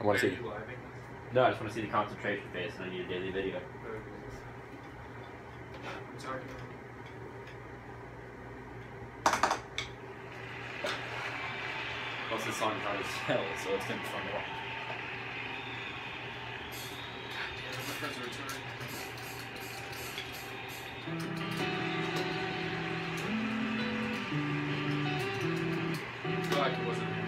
I want to see. you living this? No, I just want to see the concentration phase, and I need a daily video. Okay. Sorry. Plus, this song is on his cell, so it's gonna be fun to watch. Yeah, my friends are returning. It wasn't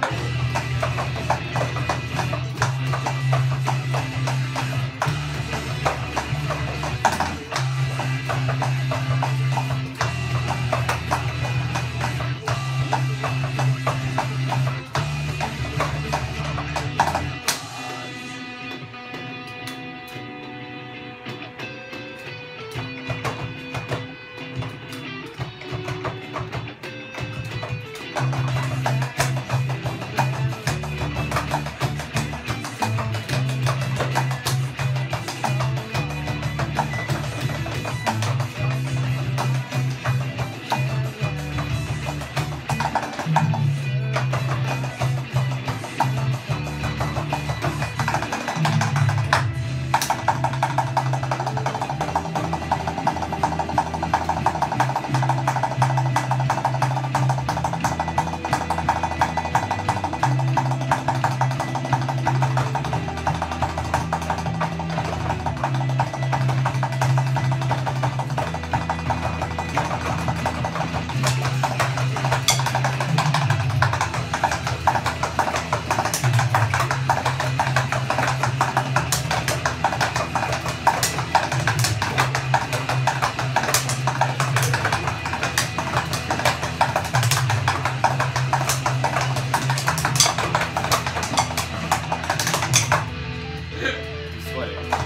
Sweating. Thank